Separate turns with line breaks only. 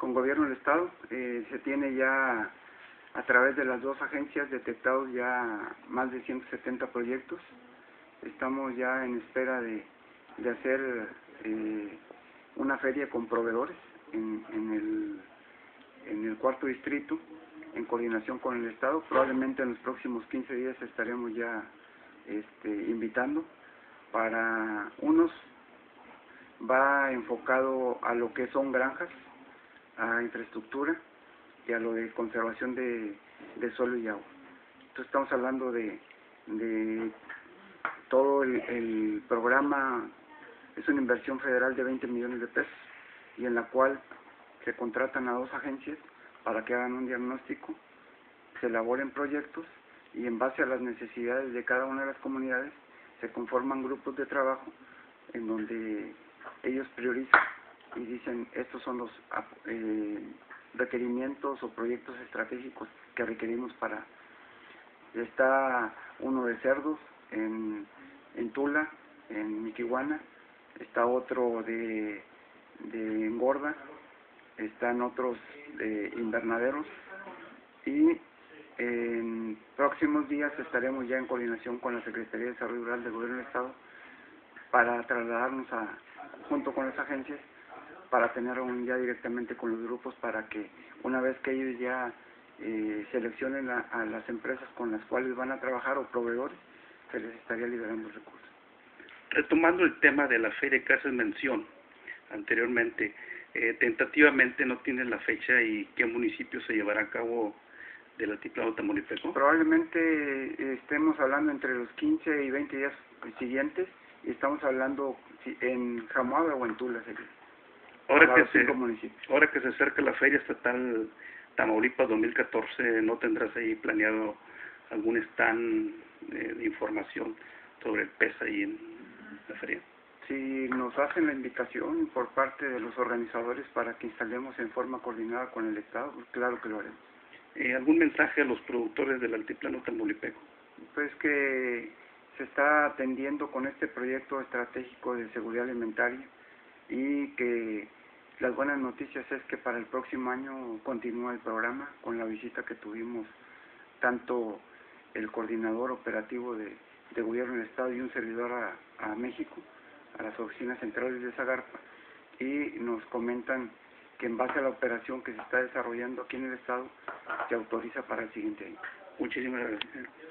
con gobierno del Estado. Eh, se tiene ya a través de las dos agencias detectados ya más de 170 proyectos. Estamos ya en espera de, de hacer eh, una feria con proveedores en, en, el, en el cuarto distrito en coordinación con el Estado. Probablemente en los próximos 15 días estaremos ya este, invitando para unos va enfocado a lo que son granjas, a infraestructura y a lo de conservación de, de suelo y agua. Entonces estamos hablando de, de todo el, el programa, es una inversión federal de 20 millones de pesos y en la cual se contratan a dos agencias para que hagan un diagnóstico, se elaboren proyectos y en base a las necesidades de cada una de las comunidades se conforman grupos de trabajo en donde ellos priorizan y dicen estos son los eh, requerimientos o proyectos estratégicos que requerimos para está uno de cerdos en, en Tula en Miquihuana está otro de, de engorda están otros de invernaderos y en próximos días estaremos ya en coordinación con la Secretaría de Desarrollo Rural del Gobierno del Estado para trasladarnos a, junto con las agencias para tener un ya directamente con los grupos para que una vez que ellos ya eh, seleccionen a, a, las empresas con las cuales van a trabajar o proveedores, se les estaría liberando recursos.
Retomando el tema de la feria que haces mención anteriormente, eh, tentativamente no tienen la fecha y qué municipio se llevará a cabo del altiplano tamaulipeco?
Probablemente estemos hablando entre los 15 y 20 días siguientes y estamos hablando en Jamuaga o en Tula.
Ahora que, se, ahora que se acerca la Feria Estatal Tamaulipas 2014, ¿no tendrás ahí planeado algún stand eh, de información sobre el pez ahí en la feria?
Si nos hacen la invitación por parte de los organizadores para que instalemos en forma coordinada con el Estado, claro que lo haremos.
Eh, ¿Algún mensaje a los productores del altiplano tamaulipeco?
Pues que se está atendiendo con este proyecto estratégico de seguridad alimentaria y que las buenas noticias es que para el próximo año continúa el programa con la visita que tuvimos tanto el coordinador operativo de, gobierno del Estado y un servidor a, a México, a las oficinas centrales de Zagarpa, y nos comentan que en base a la operación que se está desarrollando aquí en el Estado, se autoriza para el siguiente año.
Muchísimas gracias.